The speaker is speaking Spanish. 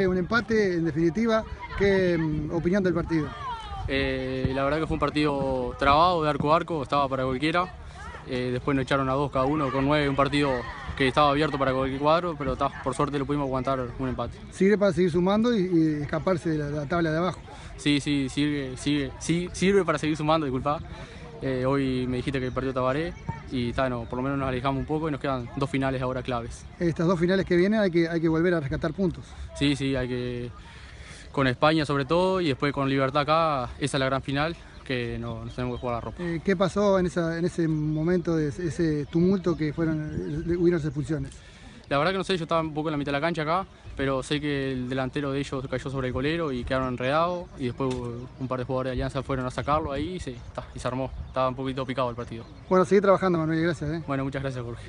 Un empate, en definitiva, ¿qué mm, opinión del partido? Eh, la verdad que fue un partido trabado de arco a arco, estaba para cualquiera. Eh, después nos echaron a dos cada uno con nueve, un partido que estaba abierto para cualquier cuadro, pero por suerte lo pudimos aguantar un empate. Sirve para seguir sumando y, y escaparse de la, de la tabla de abajo. Sí, sí, sirve, sirve, sí, sirve para seguir sumando, disculpa. Eh, hoy me dijiste que perdió Tabaré y no, por lo menos nos alejamos un poco y nos quedan dos finales ahora claves. Estas dos finales que vienen hay que, hay que volver a rescatar puntos. Sí, sí, hay que. Con España sobre todo y después con Libertad acá, esa es la gran final que no, nos tenemos que jugar la ropa. Eh, ¿Qué pasó en, esa, en ese momento, de ese- ese tumulto que fueron, eh, hubieron las expulsiones? La verdad que no sé, yo estaba un poco en la mitad de la cancha acá, pero sé que el delantero de ellos cayó sobre el colero y quedaron enredados y después un par de jugadores de Alianza fueron a sacarlo ahí y se, ta, y se armó. Estaba un poquito picado el partido. Bueno, seguir trabajando, Manuel, gracias. ¿eh? Bueno, muchas gracias Jorge.